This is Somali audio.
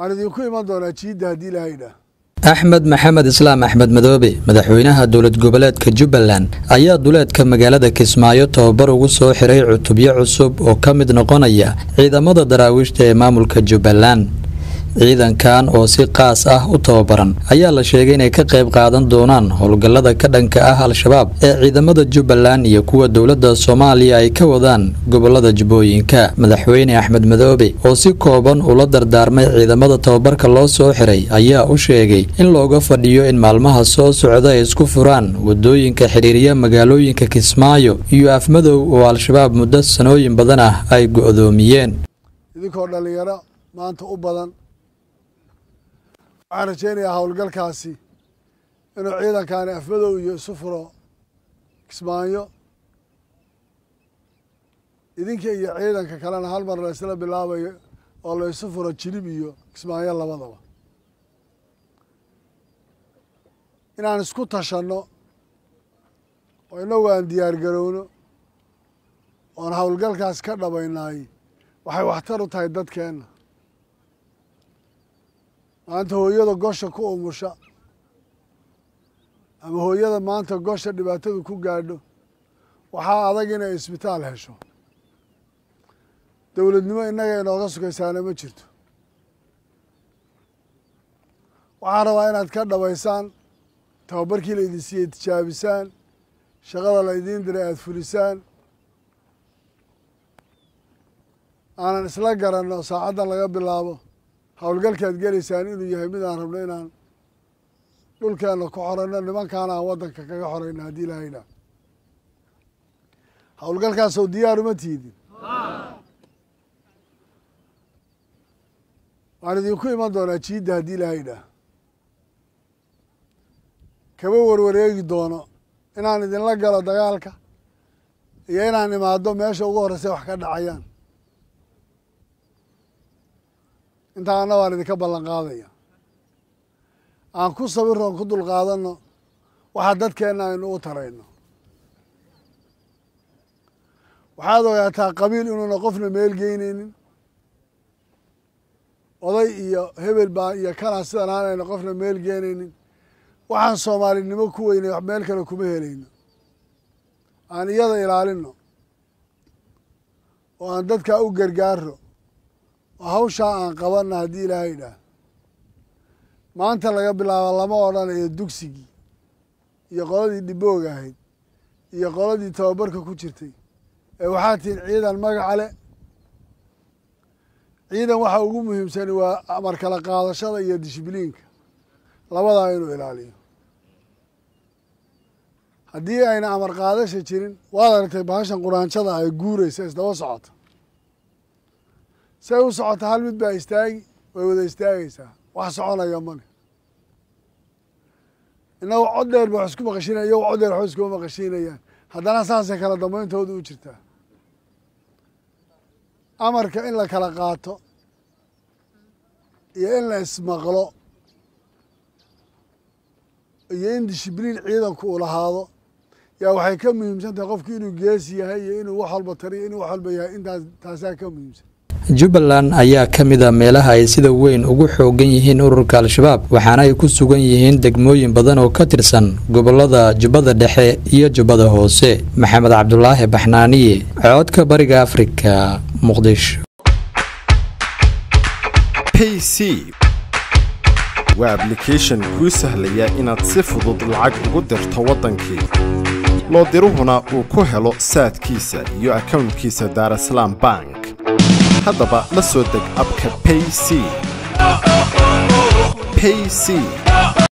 waxaan idinku iman doonaa jiidda haddii ilaahay axmed maxamed islaam axmed madoobe madaxweynaha dowlad goboleedka jubbaland ayaa duleedka magaalada kismaayo tababar ugu soo xiray cutubyo cusub oo ka mid noqonaya ciidamada daraawiishta ee maamulka jubbaland ciidankan oo si qaas ah u tababaran. Ayaa la sheegay inay ka qayb qaadan doonaan howlgallada ka dhanka ah al-shabaab ee ciidamada jubbaland iyo kuwa dowladda soomaaliya ay ka wadaan gobollada jubbooyinka madaxweyne axmed madoobe. Oo si kooban ula dardaarmay ciidamada tababarka loo soo xiray ayaa u sheegay in looga fadhiyo in maalmaha soo socda ay isku furaan waddooyinka xiriiriya magaalooyinka kismaayo iyo afmadow oo al-shabaab muddo sanooyin badan ah ay go-doomiyeen. Idinkoo dhallinyaro maanta u badan waxaan rajaynayaa howlgalkaasi. Inuu ciidankaani afmadow iyo isu furo kismaayo. Idinka iyo ciidanka kalena hal mar la isla bilaabayo oo la isu furo jirib iyo kismaayo labadaba. Inaan isku tashanno oo inagu aan diyaar garowno oon howlgalkaas ka dhabaynaay waxay waxtar u tahay dadkeenna maanta hooyada gosha ku umusha. Ama hooyada maanta gosha dhibaatadu ku gaadho waxaa adag inay isbitaal hesho. Dowladnimo innaga inooga sugaysaana ma jirto. Waxaan rabaa inaad ka dhabaysaan tababarkii la idin siiyey tijaabisaan shaqada la idiin diray aada fulisaan. Aanan isla garanno saacaddan laga bilaabo howlgalkaad gelaysaan inuu yahay mid aan rabno inaan dhulkeenna ku xorayno nimankaana aan waddanka kaga xorayno haddii ilahaydha howlgalkaasoo diyaaruma tiidin. Waan idinku iman doonaa jiidda haddii ilahaydha kama warwareegi doono inaan idinla galo dagaalka iyo inaan imaado meesha ugu horreysa wax ka dhacayaan intaana waan idinka ballan qaadaya. Aan ku sabirno on ku dulqaadanno waxa dadkeenna aynu u tarayno. Waxaad ogaataa qabiil inuuna qofna meel geyneynin oday iyo hebel baa iyo kanaa sidan aanayna qofna meel geenaynin. Waxaan soomaalinimo ku weynay wax meel kale kuma helayno. Aan iyada ilaalino oo aan dadkaa u gargaaro hawshaa aan qabanna haddii ilaahay idhaah maanta laga bilaabo lama odhanayo dugsigii iyo qoladii dhiboog ahayd iyo qoladii tababarka ku jirtay. Ee waxaa tihin ciidan magaca leh. Ciidan waxa ugu muhiimsani waa amar kala qaadashada iyo dishbiliinka labadaa inuu ilaaliyo. Haddii ayna amar qaadasha jirin waad aragtay bahashan quraanjada ay guuraysa isdaba socota say u socota hal mid baa istaagi way wada istaagaysaa. Wax soconaya male innagu cod dheer ba wax isku maqashiinaya iyago cod dheer waxba iskuma maqashiinayaan haddana saasay kala dambayntooda u jirtaa. Amarka in la kala qaato iyo in la ismaqlo iyo in dishibliin ciidanku uu lahaado yaa waxay ka muhiimsan tahay qofku inuu geesi yahay iyo inuu wax walba tariyo inuu wax walba yahay intaas taasaa ka muhiimsan jubbaland ayaa ka mid a meelaha ay sida weyn ugu xoogan yihiin ururka al-shabaab waxaana ay ku sugan yihiin degmooyin badan oo ka tirsan gobollada jubbada dhexe iyo jubbada hoose. Maxamed cabdulaahi baxnaaniye coodka bariga afrika muqdisho. Waa ablication kuu sahlaya inaad si fudud lacag ugu dirto waddankii loo diruhuna uu ku helo saadkiisa iyo akownkiisa daarasalaam bank haddaba la soo deg abka payc